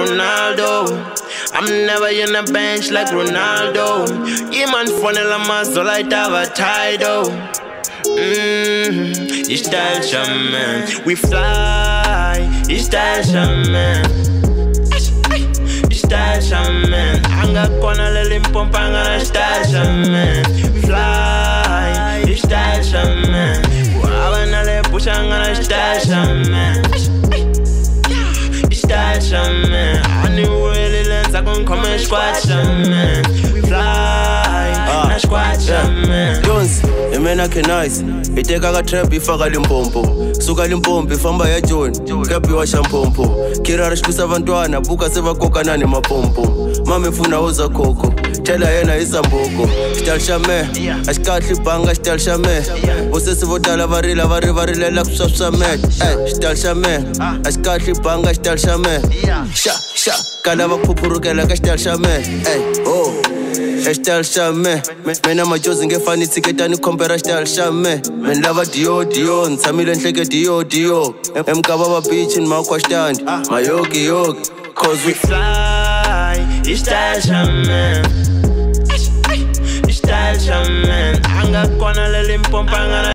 Ronaldo. I'm never in a bench like Ronaldo. Yeah, man, funnel a muscle like Avatido. Mmm, ich style shaman. We fly, ich style shaman. Ich style shaman. Angakona leli mpompa ngana style shaman. Fly, ich style shaman. Le pusha ngana style shaman. Ich style shaman. Ani really lenza kun come squat shaman. We Jones, imena ke nice. Iteka ka trap ifaka limpompo. Suka limpompo ifamba ya john kapiwa shampompo. Kirara xikusa vantwana buka se va kokana ni mapompo mami pfuna uza khokho thela yena hi samboko xitalo xa me a xi kahle banga xitalo xa me vosesi vo tala va rila va ri va rilela ku swa swa met xitalo xa me a xi kahle banga xitalo xa me xa xa kala va phuphurukela ka xitalo xa me oh. Exitalo xa me mina majozi nge fani tshiketa ni khompera xitalo xa me me ni lava dio dio ni tshamile nhleke dio dio. Emukava va bichi ni makwa xitandi mayogi yogi cause we fly, ich style shaman. Ich style shaman. Angakona leli mpompa ngana